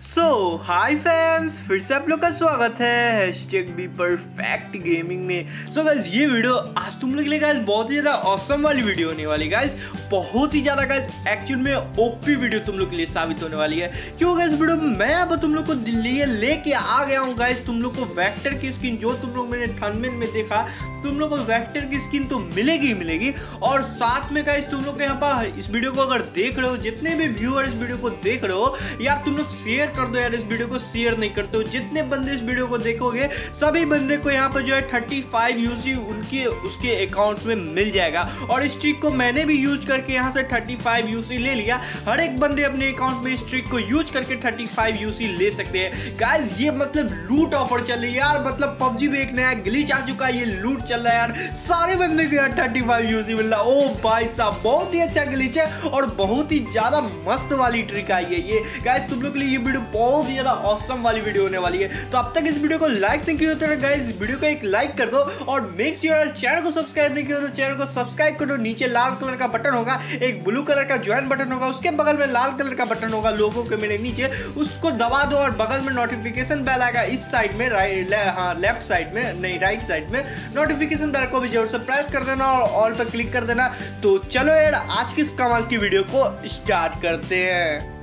सो हाय fans फिर से आप लोग का स्वागत है हैशटैग बी परफेक्ट गेमिंग में। सो so गाइस ये वीडियो आज तुम लोग के लिए गाइस बहुत ही ज़्यादा औसम वाली वीडियो होने वाली गाइस बहुत ही ज़्यादा गाइस एक्चुअल में ओपी वीडियो तुम लोग के लिए साबित होने वाली है। क्यों गाइस वीडियो मैं अब तुम लोग को लिए लेके आ गया हूँ गाइस तुम लोग को वैक्टर की स्किन जो तुम लोग मैंने थनमेन में देखा तुम लोग को वैक्टर की स्किन तो मिलेगी ही मिलेगी। और साथ में गाइस तुम लोग यहाँ पर इस वीडियो को अगर देख रहे हो, जितने भी व्यूअर इस वीडियो को देख रहे हो यार तुम लोग शेयर कर दो यार, इस वीडियो को शेयर नहीं करते हो, जितने बंदे इस वीडियो को देखोगे, सभी बंदे को यहाँ पर जो है थर्टी फाइव यूसी उनके, उसके अकाउंट में मिल जाएगा। और इस ट्रिक को मैंने भी यूज़ करके यहाँ से थर्टी फाइव ले लिया। हर एक बंदे अपने अकाउंट में इस ट्रिक को यूज़ करके थर्टी फाइव ले सकते हैं। गाइज़ ये मतलब लूट ऑफ़र चल रही है यार मतलब पबजी में एक नया ग्लिच आ चुका है, ये लूट चल रहा है यार। सारे बंदे को यार थर्टी फाइव यूसी मिल रहा ओ भाई साहब, बहुत ही अच्छा ग्लिच है और बहुत ही ज़्यादा मस्त वाली ट्रिक आई है ये। गाइस तुम लोग के लिए ये वीडियो बहुत ही ज़्यादा औसम वाली वीडियो होने वाली है। तो अब तक इस वीडियो को लाइक नहीं किया तो गाइस वीडियो को एक लाइक कर दो और मेक श्योर चैनल को सब्सक्राइब नहीं किया तो चैनल को सब्सक्राइब कर दो। नीचे लाल कलर का बटन होगा, एक ब्लू कलर का ज्वाइन बटन होगा, उसके बगल में लाल कलर का बटन होगा लोगों के मेरे नीचे, उसको दबा दो और बगल में नोटिफिकेशन बेल आएगा। इस साइड में राइट हाँ लेफ़्ट साइड में, नहीं राइट साइड में नोटिफिकेशन बेल को भी ज़रूर से प्रेस कर देना और ऑल पर क्लिक कर देना। तो चलो यार, आज की इस कमाल की वीडियो को स्टार्ट करते हैं।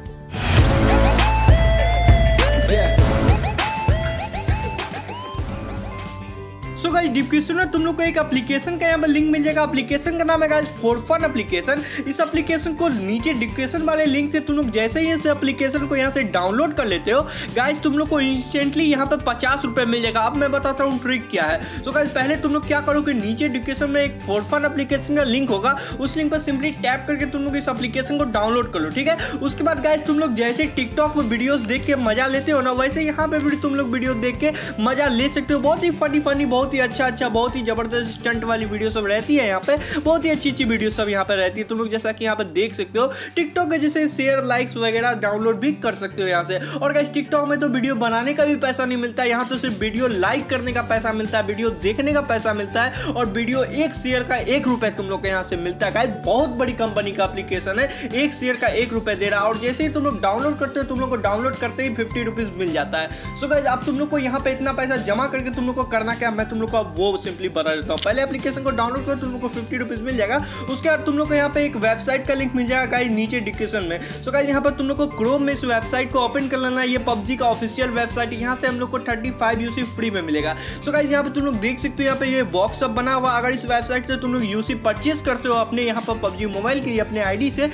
सो गाइस डिस्क्रिप्शन में तुम लोग को एक एप्लीकेशन का यहाँ पर लिंक मिल जाएगा। एप्लीकेशन का नाम है गाइस फॉर फन एप्लीकेशन इस एप्लीकेशन को नीचे डिस्क्रिप्शन वाले लिंक से तुम लोग जैसे ही इस एप्लीकेशन को यहाँ से डाउनलोड कर लेते हो, गाइस, तुम लोग को इंस्टेंटली यहाँ पर पचास रुपये मिल जाएगा। अब मैं बताता हूँ ट्रिक क्या है। सो गाइस, पहले तुम लोग क्या करो कि नीचे डिस्क्रिप्शन में एक फॉर फन एप्लीकेशन का लिंक होगा। उस लिंक पर सिंपली टैप करके तुम लोग इस एप्लीकेशन को डाउनलोड कर लो, ठीक है? उसके बाद गाइस, तुम लोग जैसे टिकटॉक में वीडियोस देख के मज़ा लेते हो ना, वैसे यहाँ पे भी तुम लोग वीडियो देख के मज़ा ले सकते हो। बहुत ही फनी फनी बहुत ही अच्छा अच्छा बहुत ही ज़बरदस्त स्टंट वाली वीडियो सब रहती है यहाँ पे। बहुत ही अच्छी अच्छी वीडियो सब यहाँ पे रहती है। तुम लोग जैसा कि यहाँ पे देख सकते हो टिकटॉक के जैसे शेयर लाइक्स वगैरह डाउनलोड भी कर सकते हो यहाँ से। और गाइस टिकटॉक में तो वीडियो बनाने का भी पैसा नहीं मिलता है। यहाँ तो सिर्फ़ वीडियो लाइक करने का पैसा मिलता है वीडियो देखने का पैसा मिलता है और वीडियो एक शेयर का एक रुपए तुम लोग को यहाँ से मिलता है। बहुत बड़ी कंपनी का एप्लीकेशन है। एक शेयर का एक रुपए दे रहा है और जैसे ही तुम लोग डाउनलोड करते हो, तुम लोग को डाउनलोड करते ही फिफ्टी रुपीज़ मिल जाता है। सो गाइस अब तुम लोग को यहाँ पे इतना पैसा जमा करके तुम लोग को करना क्या? मैं तुम लोग को वो सिंपली बता देता हूँ। पहले एप्लीकेशन को डाउनलोड करो तुम लोग को फिफ्टी रुपीज़ मिल जाएगा। उसके बाद तुम लोग को यहाँ पे एक वेबसाइट का लिंक मिल जाएगा गाइस नीचे डिस्क्रिप्शन में। सो गाइस यहाँ पर तुम लोग को क्रोम में इस वेबसाइट को ओपन कर लेना ये पबजी का ऑफिशियल वेबसाइट यहाँ से हम लोग को थर्टी फाइव यूसी फ्री में मिलेगा। सो गाइस यहाँ पे तुम लोग देख सकते हो, यहाँ पे ये बॉक्स सब बना हुआ अगर इस वेबसाइट से तुम लोग यूसी परचेज करते हो अपने यहाँ पर पबजी मोबाइल के लिए, अपने आईडी से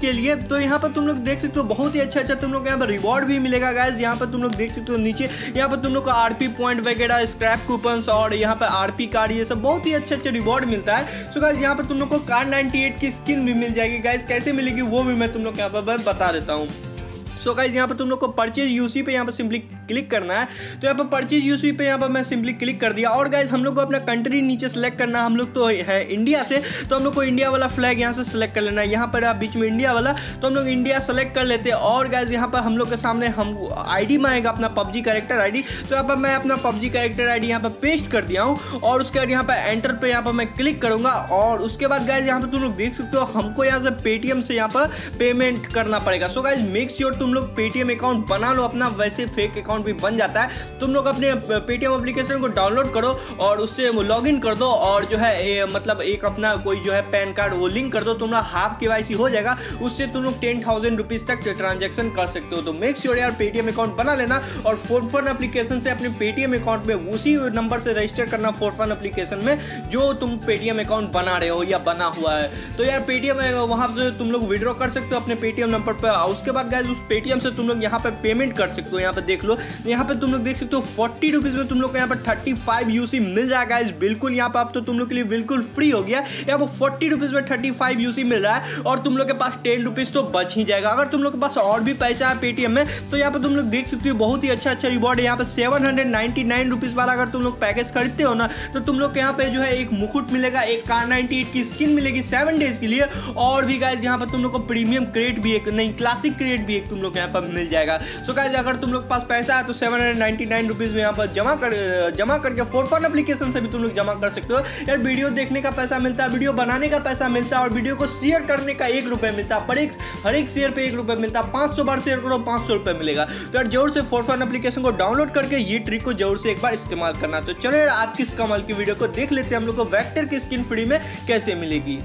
के लिए तो यहाँ पर तुम लोग देख सकते हो, बहुत ही अच्छा अच्छा तुम लोग यहाँ पर रिवॉर्ड भी मिलेगा गाइज़ यहाँ पर तुम लोग देख सकते हो नीचे, यहाँ पर तुम लोग को आरपी पॉइंट वगैरह स्क्रैप कूपन्स और यहाँ पर आरपी कार्ड ये सब बहुत ही अच्छे अच्छे रिवॉर्ड मिलता है। सो गाइज़ यहाँ पर तुम लोग को कार 98 की स्किन भी मिल जाएगी। गाइज़ कैसे मिलेगी वो भी मैं तुम लोग यहाँ पर बता देता हूँ। सो गाइज़ यहाँ पर तुम लोग को परचेज यूसी पे यहाँ पर सिंपली क्लिक करना है तो यहाँ पर परचेज यूसी पे यहाँ पर मैं सिंपली क्लिक कर दिया और गाइज़ हम लोग को अपना कंट्री नीचे सेलेक्ट करना हम लोग तो है इंडिया से तो हम लोग को इंडिया वाला फ्लैग यहाँ से सेलेक्ट कर लेना है यहाँ पर आप बीच में इंडिया वाला तो हम लोग इंडिया सेलेक्ट कर लेते हैं और गाइज़ यहाँ पर हम लोग के सामने हम आई में आएगा अपना पबजी करेक्टर आई तो यहाँ पर मैं अपना पबजी करेक्टर आई यहाँ पर पेस्ट कर दिया हूँ और उसके बाद यहाँ पर एंटर पे यहाँ पर मैं क्लिक करूँगा और उसके बाद गाइज़ यहाँ पर तुम लोग देख सकते हो हमको यहाँ से पेटीएम से यहाँ पर पेमेंट करना पड़ेगा सो गाइज़ मेक योर तुम लोग पेटीएम अकाउंट बना लो अपना वैसे फेक अकाउंट भी बन जाता है। तुम लोग अपने पेटीएम एप्लीकेशन को डाउनलोड करो और उससे लॉग इन कर दो और जो है ए, मतलब एक अपना कोई जो है पैन कार्ड वो लिंक कर दो। तुम्हारा हाफ़ के हो जाएगा उससे तुम लोग टेन थाउज़ेंड रुपीज़ तक ट्रांजेक्शन कर सकते हो। तो मेक श्योर यार पेटीएम अकाउंट बना लेना और फ़ोन फ़ोन एप्लीकेशन से अपने पेटीएम अकाउंट में उसी नंबर से रजिस्टर करना फोर फ़ोन एप्लीकेशन में जो तुम पेटीएम अकाउंट बना रहे हो या बना हुआ है। तो यार पेटीएम वहाँ से तुम लोग विड्रॉ कर सकते हो अपने पेटीएम नंबर पर। उसके बाद उस पेटीएम से तुम लोग यहाँ पे पेमेंट कर सकते हो यहाँ पे देख लो यहाँ पे तुम लोग देख सकते हो फोर्टी रुपीज़ में तुम लोग को यहाँ पर थर्टी फाइव यूसी मिल जाएगा इस बिल्कुल यहाँ पे अब तो तुम लोग के लिए बिल्कुल फ्री हो गया यहाँ पर फोर्टी रुपीज़ में थर्टी फाइव यूसी मिल रहा है और तुम लोग के पास टेन रुपीज़ तो बच ही जाएगा अगर तुम लोग के पास और भी पैसा है पेटीएम में तो यहाँ पर तुम लोग देख सकते हो बहुत ही अच्छा अच्छा रिवॉर्ड है यहाँ पर seven hundred ninety nine rupees वाला अगर तुम लोग पैकेज खरीदते हो ना तो तुम लोग के यहाँ पे जो है एक मुकुट मिलेगा एक कार नाइनटी एट की स्किन मिलेगी सेवन डेज़ के लिए और भी गाइज़ यहाँ पर तुम लोग को प्रीमियम क्रेट भी एक नहीं क्लासिक क्रेट भी एक तुम लोग लोग यहाँ पर मिल जाएगा। सो गाइज़ अगर तुम लोग के पास पैसा है तो seven hundred ninety nine rupees में यहाँ पर जमा कर, जमा करके फोर फन एप्लीकेशन से भी तुम लोग जमा कर सकते हो। यार वीडियो देखने का पैसा मिलता है वीडियो बनाने का पैसा मिलता है, और वीडियो को शेयर करने का एक रुपये मिलता है। पर एक, हर एक शेयर पे एक रुपये मिलता है। पाँच सौ बार शेयर करो, पाँच सौ मिलेगा। तो यार, ज़रूर से फोर फन एप्लीकेशन को डाउनलोड करके ये ट्रिक को ज़रूर से एक बार इस्तेमाल करना। तो चलो यार, आज किस कमाल की वीडियो को देख लेते हैं हम लोग को वैक्टर की स्किन फ्री में कैसे मिलेगी।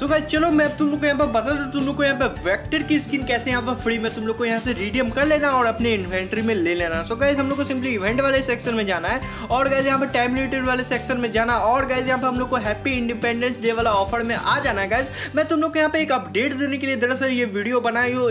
सो so चलो मैं तुम लोग को यहाँ पर बता दूँ तुम लोग को यहाँ पर वेक्टर की स्किन कैसे यहाँ पर फ्री में तुम लोग को यहाँ से रिडीम कर लेना और अपने इन्वेंट्री में ले लेना। सो गैस हम लोग को सिंपली इवेंट वाले सेक्शन में जाना है और गैस यहाँ पर टाइम लिमिटेड वाले सेक्शन में जाना और गैस यहाँ पर हम लोग को हैप्पी इंडिपेंडेंस डे वाला ऑफ़र में आ जाना है गैस मैं तुम लोग को यहाँ पे एक अपडेट देने के लिए दरअसल ये वीडियो बनाई हो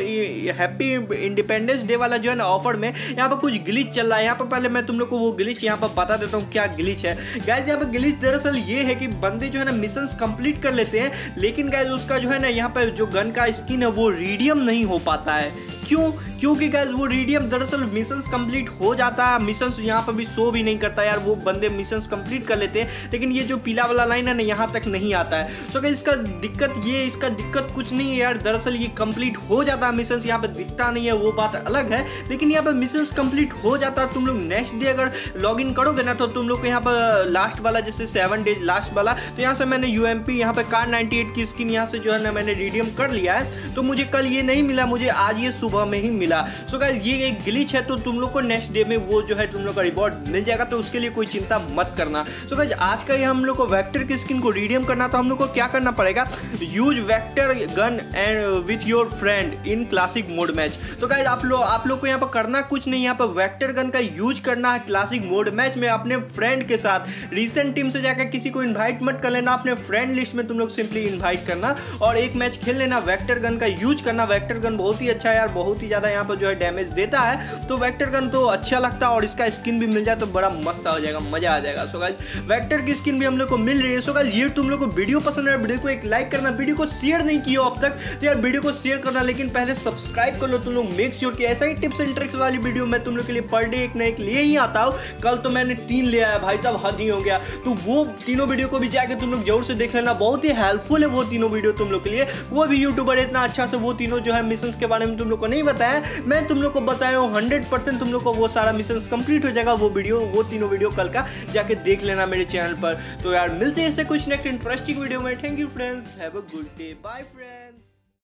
हैप्पी इंडिपेंडेंस डे वाला जो है ना ऑफ़र में, यहाँ पर कुछ ग्लिच चल रहा है। यहाँ पर पहले मैं तुम लोग को वो ग्लिच यहाँ पर बता देता हूँ क्या ग्लिच है। गैस यहाँ पर ग्लिच दरअसल ये है कि बंदे जो है ना मिशन कंप्लीट कर लेते हैं, लेकिन गैस उसका जो है ना, यहाँ पर जो गन का स्किन है, वो रीडियम नहीं हो पाता है। क्यों? क्योंकि गैस वो रेडियम दरअसल मिशन कंप्लीट हो जाता है। मिशन यहाँ पर भी शो भी नहीं करता यार, वो बंदे मिशन कंप्लीट कर लेते हैं। लेकिन ये जो पीला वाला लाइन है ना, यहाँ तक नहीं आता है। सो गैस इसका दिक्कत ये, इसका दिक्कत कुछ नहीं है यार। दरअसल ये कंप्लीट हो जाता है मिशन यहाँ पर दिखता नहीं है, वो बात अलग है। लेकिन यहाँ पर मिशन कंप्लीट हो जाता है। तुम लोग नेक्स्ट डे अगर लॉग इन करोगे ना तो तुम लोग को यहाँ पर लास्ट वाला, जैसे सेवन डेज़ लास्ट वाला तो यहाँ से मैंने यू एम पी यहाँ पर कार नाइनटी की स्किन यहाँ से जो है ना मैंने रिडीम कर लिया है। तो मुझे कल ये नहीं मिला, मुझे आज ये सुबह में ही मिला। सो so ये एक ग्लिच है तो तुम लोग को नेक्स्ट डे में वो जो है तुम लोग का रिवॉर्ड मिल जाएगा तो उसके लिए कोई चिंता मत करना। सो so आज का ये हम लोग को वेक्टर की स्किन को रिडीम करना तो हम लोग को क्या करना पड़ेगा? Use vector gun and with your friend in classic mode match तो गाइज़ आप लोग आप लोग को यहाँ पर करना कुछ नहीं, यहाँ पर वेक्टर गन का यूज़ करना है क्लासिक मोड मैच में अपने फ्रेंड के साथ। रिसेंट टीम से जाकर किसी को इन्वाइट मत कर लेना, अपने फ्रेंड लिस्ट में तुम लोग सिंपली इन्वाइट करना। और एक मैच खेल लेना वेक्टर गन का यूज़ करना। वेक्टर गन बहुत ही अच्छा है यार, बहुत ही ज़्यादा यहाँ पर जो है डैमेज देता है तो वैक्टर गन तो अच्छा लगता है और इसका स्किन भी मिल जाए तो बड़ा मस्त हो जाएगा, मज़ा आ जाएगा। सो गाइज़ वेक्टर की स्किन भी हम लोग को मिल रही है। सो गाइज़ ये तुम लोग को वीडियो पसंद है वीडियो को एक लाइक करना, वीडियो को शेयर नहीं किया अब तक। तो यार, वीडियो को शेयर करना, लेकिन पहले सब्सक्राइब कर लो तुम लोग। मेक श्योर कि ऐसा ही टिप्स एंड ट्रिक्स वाली वीडियो मैं तुम लोग के लिए पर डे एक ना एक लिए ही आता हूँ। कल तो मैंने तीन ले आया, भाई साहब, हद ही हो गया। तो वो तीनों वीडियो को भी जाके तुम लोग ज़रूर से देख लेना। बहुत ही हेल्पफुल है वो तीनों वीडियो तुम लोग के लिए। वो भी यूट्यूबर इतना अच्छा से वो तीनों जो है मिशन के बारे में तुम लोग को नहीं बताया। मैं तुम लोग को बताया हूँ हंड्रेड परसेंट तुम लोग को वो सारा मिशन कंप्लीट हो जाएगा, वो वीडियो वो तीनों वीडियो कल का जाके देख लेना मेरे चैनल पर। तो यार, मिलते हैं ऐसे कुछ नेक्स्ट इंटरेस्टिंग वीडियो में। Thank you friends have a good day bye friends